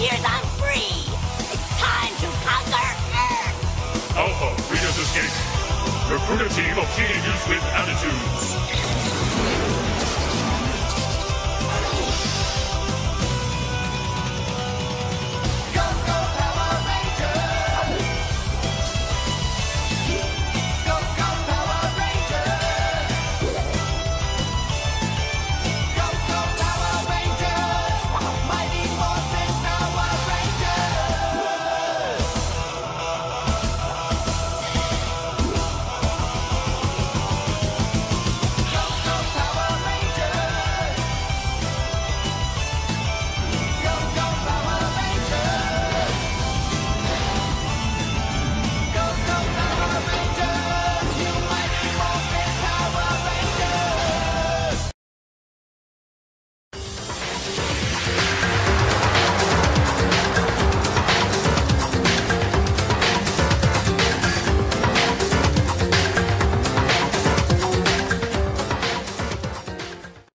Years, I'm free. It's time to conquer Earth. Alpha, Reader's Escape. Recruit a team of teenagers with attitudes.